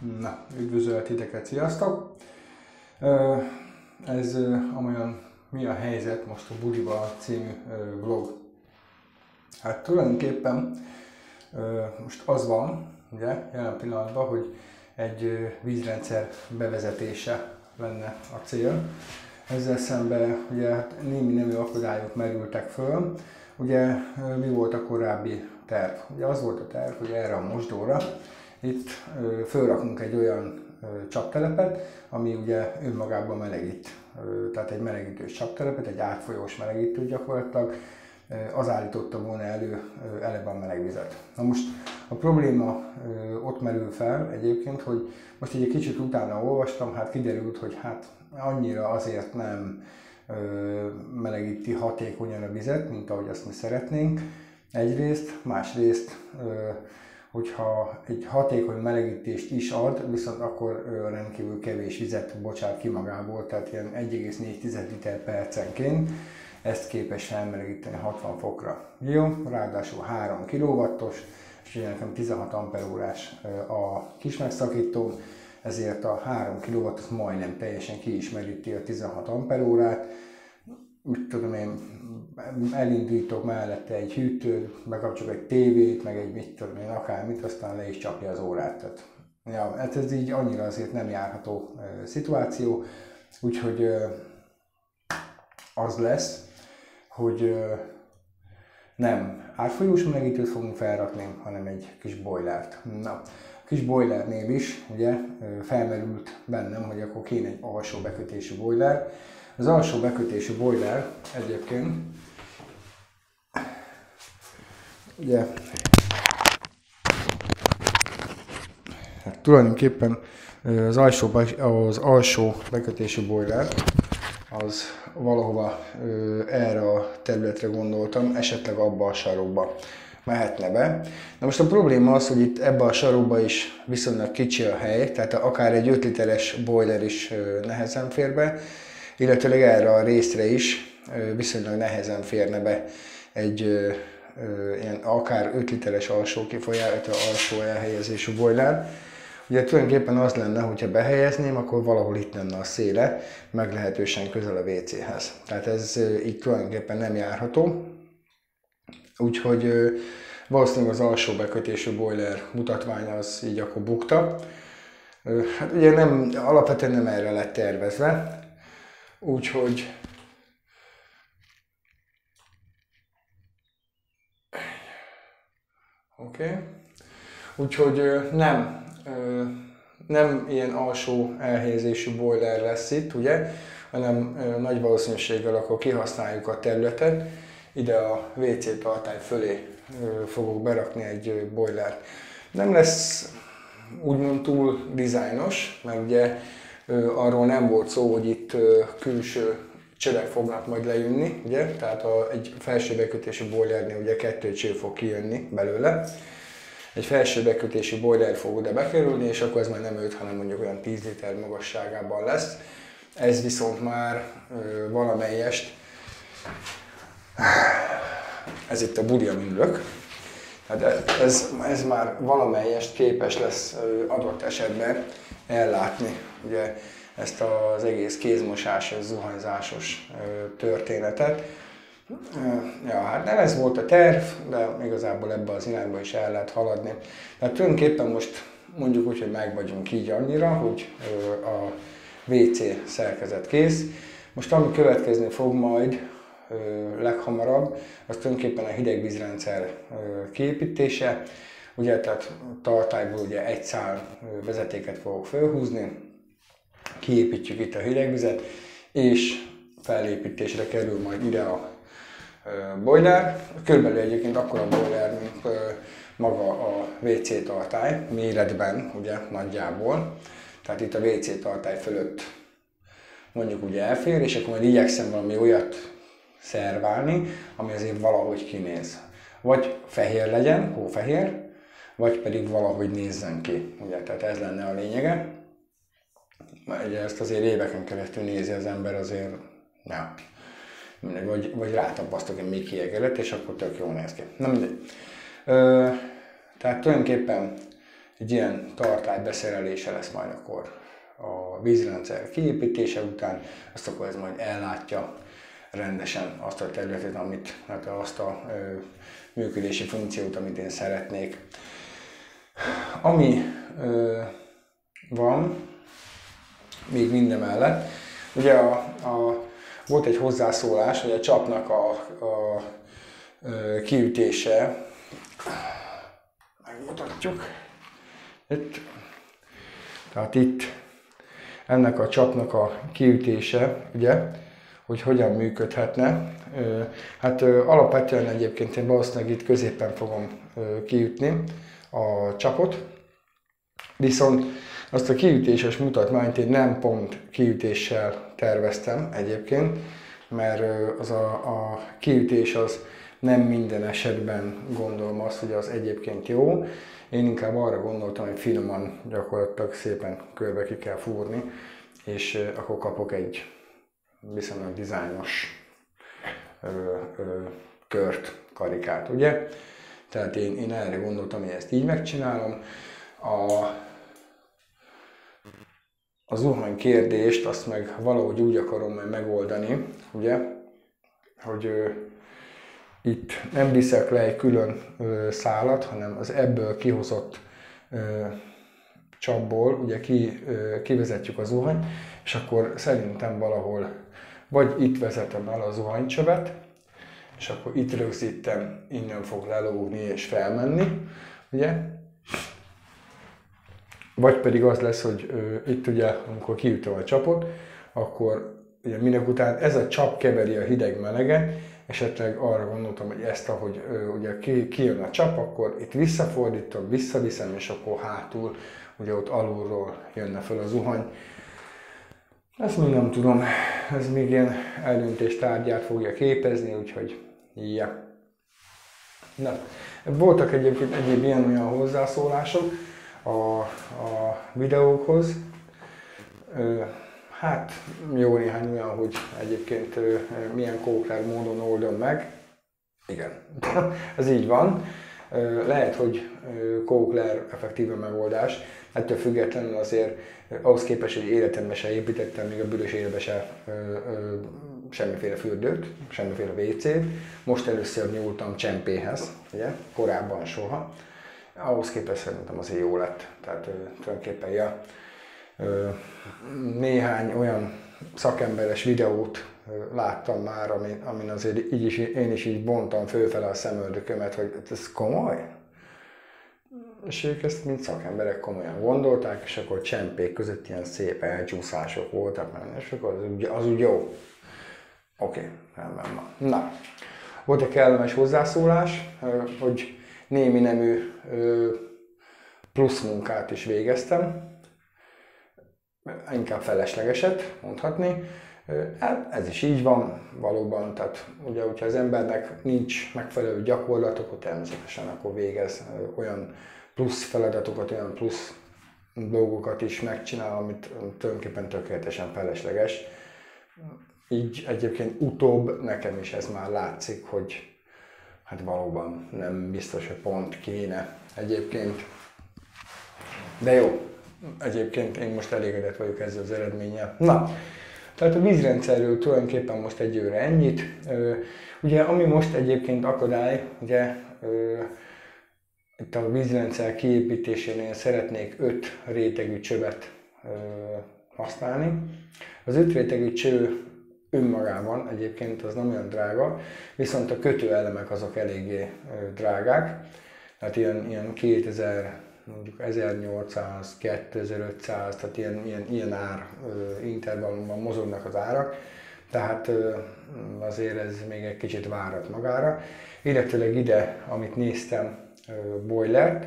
Na, üdvözölet titeket, sziasztok! Ez amolyan mi a helyzet most a Budiba című vlog. Hát tulajdonképpen most az van, ugye, jelen pillanatban, hogy egy vízrendszer bevezetése lenne a cél. Ezzel szemben ugye hát némi nemű akadályok merültek föl. Ugye mi volt a korábbi terv? Ugye az volt a terv, hogy erre a mosdóra itt fölrakunk egy olyan csaptelepet, ami ugye önmagában melegít, tehát egy melegítős csaptelepet, egy átfolyós melegítő gyakorlatilag, az állította volna elő eleve a melegvizet. Na most a probléma ott merül fel egyébként, hogy most egy kicsit utána olvastam, hát kiderült, hogy hát annyira azért nem melegíti hatékonyan a vizet, mint ahogy azt mi szeretnénk. Egyrészt, másrészt hogyha egy hatékony melegítést is ad, viszont akkor rendkívül kevés vizet bocsát ki magából, tehát ilyen 1,4 liter percenként, ezt képes felmelegíteni 60 fokra. Jó, ráadásul 3 kW-os, és ugye nekem 16 amperórás a kis megszakító, ezért a 3 kW majdnem teljesen ki is meríti a 16 amperórát, mit tudom én, elindítok mellette egy hűtőt, bekapcsolok egy tévét, meg egy mit tudom én, akármit, aztán le is csapja az órát. Tehát, ja, hát ez így annyira azért nem járható e, szituáció, úgyhogy e, az lesz, hogy e, nem átfolyós melegítőt fogunk felrakni, hanem egy kis boilert. Na, a kis boilernél is ugye felmerült bennem, hogy akkor kéne egy alsó bekötésű boiler, az alsó bekötésű boiler egyébként, ugye, hát tulajdonképpen az alsó, az alsó bekötésű boiler, az valahova erre a területre gondoltam, esetleg abba a sarokba mehetne be. Na most a probléma az, hogy itt ebbe a sarokba is viszonylag kicsi a hely, tehát akár egy 5 literes boiler is nehezen fér be, illetőleg erre a részre is viszonylag nehezen férne be egy ilyen akár 5 literes alsó kifolyás, alsó elhelyezésű boiler. Ugye tulajdonképpen az lenne, hogyha behelyezném, akkor valahol itt lenne a széle, meglehetősen közel a WC-hez. Tehát ez így tulajdonképpen nem járható. Úgyhogy valószínűleg az alsó bekötésű boiler mutatvány az így akkor bukta. Hát ugye nem, alapvetően nem erre lett tervezve, Úgyhogy Oké. Okay. Úgyhogy nem, nem ilyen alsó elhelyezésű boiler lesz itt, ugye, hanem nagy valószínűséggel akkor kihasználjuk a területet. Ide a WC tartály fölé fogok berakni egy boiler. Nem lesz úgymond túl dizájnos, mert ugye arról nem volt szó, hogy itt külső csövek fognak majd lejönni, ugye? Tehát a, egy felső bekötési boilernél ugye kettő cső fog kijönni belőle. Egy felső bekötési boiler fog oda bekerülni, és akkor ez már nem 5, hanem mondjuk olyan 10 liter magasságában lesz. Ez viszont már ö, valamelyest, ez itt a budi, amin hát ez, ez már valamelyest képes lesz adott esetben ellátni ugye ezt az egész kézmosásos, zuhanyzásos történetet. Ja, hát nem ez volt a terv, de igazából ebbe az irányba is el lehet haladni. Tehát tulajdonképpen most mondjuk úgy, hogy meg vagyunk így annyira, hogy a WC szerkezet kész. Most ami következni fog majd leghamarabb, az tulajdonképpen a hidegvízrendszer kiépítése. Ugye, tehát tartályból ugye egy szál vezetéket fogok felhúzni, kiépítjük itt a hidegvizet, és felépítésre kerül majd ide a boiler. Körülbelül egyébként akkora boiler, mint maga a WC tartály, méretben ugye nagyjából. Tehát itt a WC tartály fölött mondjuk ugye elfér, és akkor majd igyekszem valami olyat szerválni, ami azért valahogy kinéz. Vagy fehér legyen, hófehér, vagy pedig valahogy nézzen ki. Ugye, tehát ez lenne a lényege. Ugye ezt azért éveken keresztül nézi az ember, azért ja, mindegy, vagy, vagy rátapasztok egy Mickey és akkor tök jól néz ki. Na mindegy. Ö, tehát tulajdonképpen egy ilyen tartály beszerelése lesz majd akkor a vízrendszer kiépítése után, azt akkor ez majd ellátja rendesen azt a területet, amit, hát azt a működési funkciót, amit én szeretnék. Ami van, még minden mellett, ugye a, a, volt egy hozzászólás, hogy a csapnak a, a, a kiütése, megmutatjuk, itt, tehát itt ennek a csapnak a kiütése, ugye, hogy hogyan működhetne. Hát alapvetően egyébként én valószínűleg itt középen fogom kiütni a csapot, viszont azt a kiütéses mutatmányt én nem pont kiütéssel terveztem egyébként, mert az a, a kiütés az nem minden esetben gondolom azt, hogy az egyébként jó. Én inkább arra gondoltam, hogy finoman gyakorlatilag szépen körbe ki kell fúrni, és akkor kapok egy viszonylag dizájnos ö, kört, karikát, ugye? Tehát én, én erre gondoltam, hogy ezt így megcsinálom. A, a zuhany kérdést azt meg valahogy úgy akarom majd megoldani, ugye, hogy ö, itt nem viszek le egy külön ö, szálat, hanem az ebből kihozott ö, csapból ugye ki, ö, kivezetjük a zuhany, és akkor szerintem valahol vagy itt vezetem el a zuhanycsövet, és akkor itt rögzítem, innen fog lelógni és felmenni, ugye? Vagy pedig az lesz, hogy ö, itt ugye, amikor kiütöm a csapot, akkor ugye minek után ez a csap keveri a hideg-meleget, esetleg arra gondoltam, hogy ezt, ahogy ö, ugye ki, kijön a csap, akkor itt visszafordítom, visszaviszem, és akkor hátul, ugye ott alulról jönne fel a zuhany. Ezt még nem tudom, ez még ilyen eldöntés tárgyát fogja képezni, úgyhogy ja. Na, voltak egyébként egyéb ilyen olyan hozzászólások a, a videókhoz. Hát jó néhány olyan, hogy egyébként milyen kóklár módon oldom meg. Igen, ez így van. Lehet, hogy kóklár effektíve megoldás, ettől függetlenül azért ahhoz képest, hogy életemben se építettem, még a büdös életben se semmiféle fürdőt, semmiféle WC-t. Most először nyúltam csempéhez, ugye, korábban soha. Ahhoz képest szerintem azért jó lett. Tehát ö, tulajdonképpen ja, ö, néhány olyan szakemberes videót láttam már, amin, amin azért így is, én is így bontam fölfele a szemöldökömet, hogy ez komoly? és ők ezt mint szakemberek komolyan gondolták, és akkor csempék között ilyen szép elcsúszások voltak, és akkor az, az úgy jó. Oké, okay, rendben van. Na, volt egy kellemes hozzászólás, hogy némi nemű plusz munkát is végeztem, inkább feleslegeset mondhatni. Hát ez is így van valóban, tehát ugye, hogyha az embernek nincs megfelelő gyakorlat, akkor természetesen akkor végez olyan plusz feladatokat, olyan plusz dolgokat is megcsinál, amit tulajdonképpen tökéletesen felesleges. Így egyébként utóbb nekem is ez már látszik, hogy hát valóban nem biztos, hogy pont kéne egyébként. De jó, egyébként én most elégedett vagyok ezzel az eredménnyel. Na, tehát a vízrendszerről tulajdonképpen most egyőre ennyit. Ugye, ami most egyébként akadály, ugye itt a vízrendszer kiépítésénél szeretnék öt rétegű csövet használni. Az öt rétegű cső önmagában egyébként az nem olyan drága, viszont a kötőelemek azok eléggé drágák. Tehát ilyen, ilyen 2000, mondjuk 1800, 2500, tehát ilyen, ilyen, ilyen ár intervallumban mozognak az árak. Tehát azért ez még egy kicsit várat magára. Illetőleg ide, amit néztem, boilert.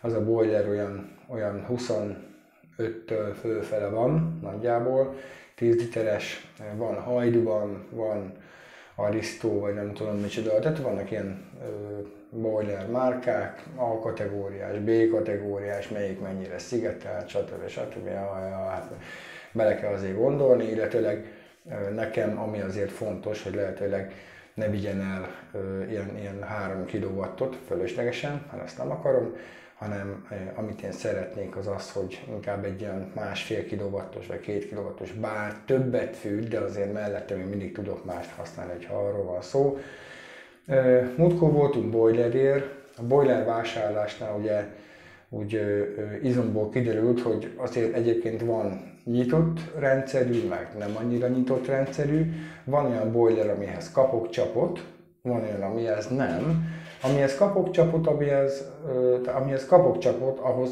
Az a boiler olyan, olyan 25-től fölfele van nagyjából, 10 literes, van hajduban, van Aristo, vagy nem tudom micsoda, tehát vannak ilyen boiler márkák, A kategóriás, B kategóriás, melyik mennyire szigetelt, stb. stb. Ja, ja, hát bele kell azért gondolni, illetőleg nekem, ami azért fontos, hogy lehetőleg ne vigyen el ö, ilyen, ilyen 3 kW-ot fölöslegesen, mert azt nem akarom, hanem amit én szeretnék az az, hogy inkább egy olyan másfél kilowattos vagy két kilowattos, bár többet fűt, de azért mellette még mindig tudok mást használni, ha arról van szó. Múltkor voltunk boilerért, a boiler vásárlásnál ugye úgy izomból kiderült, hogy azért egyébként van nyitott rendszerű, meg nem annyira nyitott rendszerű, van olyan boiler, amihez kapok csapot, van olyan, amihez nem. Amihez kapok csapot, amihez, amihez kapok csapot, ahhoz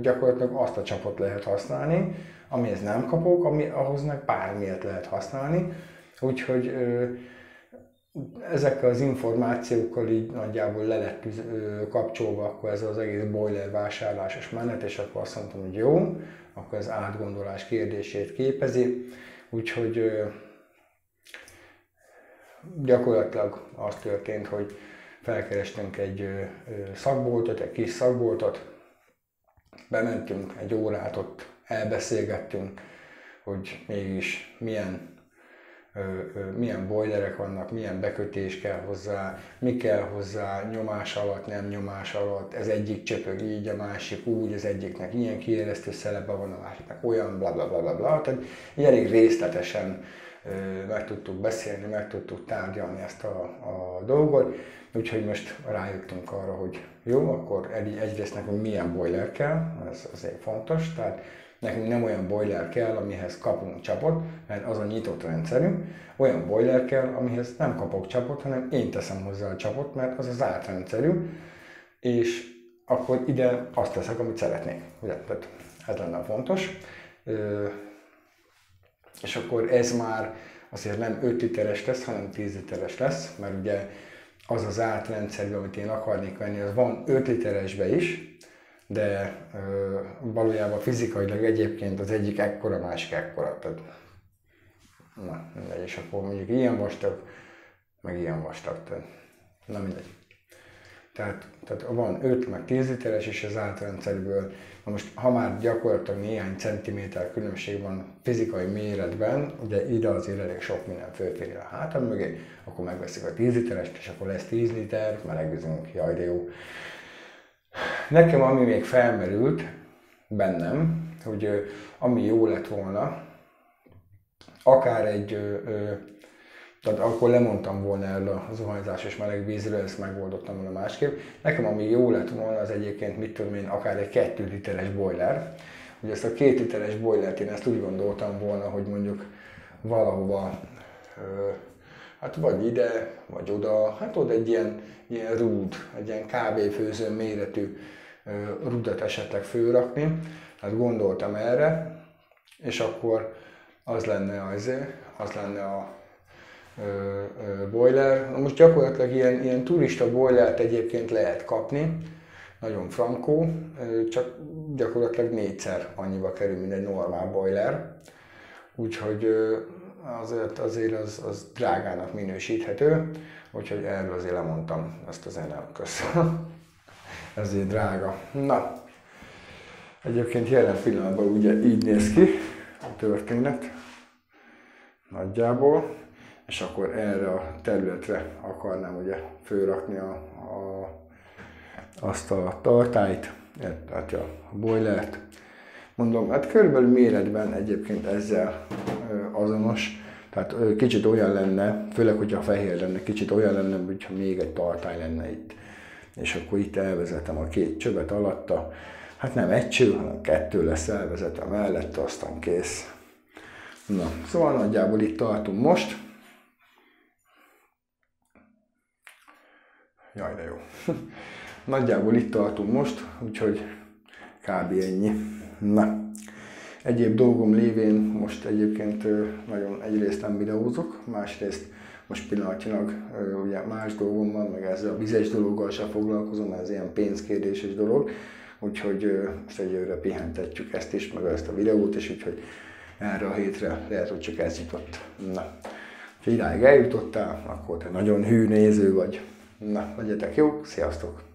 gyakorlatilag azt a csapot lehet használni, amihez nem kapok, ami, ahhoz meg bármilyet lehet használni. Úgyhogy ezekkel az információkkal így nagyjából le lett kapcsolva akkor ez az egész boiler vásárlásos menet, és akkor azt mondtam, hogy jó, akkor ez átgondolás kérdését képezi. Úgyhogy gyakorlatilag az történt, hogy felkerestünk egy szakboltot, egy kis szakboltot, bementünk egy órát, ott elbeszélgettünk, hogy mégis milyen milyen boilerek vannak, milyen bekötés kell hozzá, mi kell hozzá, nyomás alatt, nem nyomás alatt, ez egyik csöpög így, a másik úgy, az egyiknek ilyen kiélesztő szelepe van, a másiknak olyan, bla bla bla bla bla. Tehát így elég részletesen meg tudtuk beszélni, meg tudtuk tárgyalni ezt a, a dolgot, úgyhogy most rájöttünk arra, hogy jó, akkor egyrészt nekünk milyen boiler kell, ez azért fontos, tehát Nekünk nem olyan boiler kell, amihez kapunk csapot, mert az a nyitott rendszerű. Olyan boiler kell, amihez nem kapok csapot, hanem én teszem hozzá a csapot, mert az az átrendszerű, és akkor ide azt teszek, amit szeretnék. Ugye? Tehát ez lenne fontos. És akkor ez már azért nem 5 literes lesz, hanem 10 literes lesz, mert ugye az az átrendszerű, amit én akarnék venni, az van 5 literesbe is, de ö, valójában fizikailag egyébként az egyik ekkora, másik ekkora. Tehát, na, mindegy, és akkor mondjuk ilyen vastag, meg ilyen vastag. Tehát, na mindegy. Tehát, tehát van 5 meg 10 literes is az átrendszerből. Na most, ha már gyakorlatilag néhány centiméter különbség van fizikai méretben, ugye ide azért elég sok minden fölfér a hátam mögé, akkor megveszik a 10 literest, és akkor lesz 10 liter, melegvizünk, jaj de jó. Nekem ami még felmerült bennem, hogy ami jó lett volna, akár egy, tehát akkor lemondtam volna erről a zuhanyzásos meleg vízről, ezt megoldottam volna másképp. Nekem ami jó lett volna, az egyébként, mit tudom én, akár egy 2 literes boiler. Ugye ezt a két literes boilert én ezt úgy gondoltam volna, hogy mondjuk valahova hát vagy ide, vagy oda, hát oda egy ilyen, ilyen rúd, egy ilyen kávéfőző méretű rudat esetleg főrakni. Hát gondoltam erre, és akkor az lenne az, az lenne a boiler. Most gyakorlatilag ilyen, ilyen turista boilert egyébként lehet kapni, nagyon frankó, csak gyakorlatilag négyszer annyiba kerül, mint egy normál boiler. Úgyhogy azért, azért az, az drágának minősíthető, úgyhogy erről azért lemondtam, ezt azért nem köszönöm. Ezért drága. Na, egyébként jelen pillanatban ugye így néz ki a történet, nagyjából, és akkor erre a területre akarnám ugye fölrakni a, a, azt a tartályt, tehát a boilert, Mondom, hát körülbelül méretben egyébként ezzel azonos, tehát kicsit olyan lenne, főleg, hogyha fehér lenne, kicsit olyan lenne, hogyha még egy tartály lenne itt. És akkor itt elvezetem a két csövet alatta. Hát nem egy cső, hanem kettő lesz elvezetem mellette, aztán kész. Na, szóval nagyjából itt tartunk most. Jaj, de jó. nagyjából itt tartunk most, úgyhogy kb. ennyi. Na, egyéb dolgom lévén most egyébként nagyon egyrészt nem videózok, másrészt most pillanatnyilag ugye más dolgom van, meg ezzel a vizes dologgal sem foglalkozom, ez ilyen pénzkérdéses dolog, úgyhogy most egyőre pihentetjük ezt is, meg ezt a videót is, úgyhogy erre a hétre lehet, hogy csak ez jutott. Na, ha idáig eljutottál, akkor te nagyon hű néző vagy. Na, legyetek jók, sziasztok!